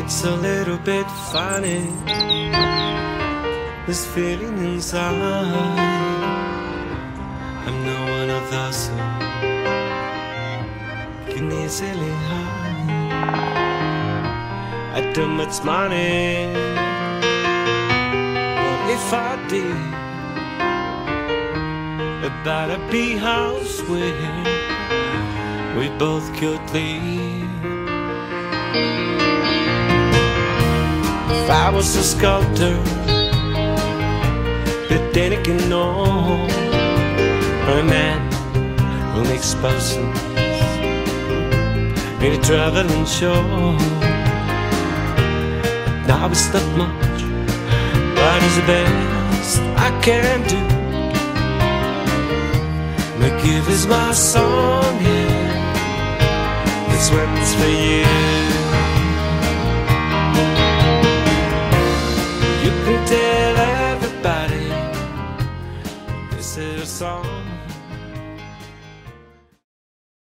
It's a little bit funny, this feeling inside. I'm no one of those who can easily hide. I do much money, but if I did, about a bee house where we both could live. I was a sculptor, but then again, no, a man who makes potions in a traveling show. Now it's not much, but it's the best I can do. My gift is my song, yeah. This one's for you. Tell everybody. This is a song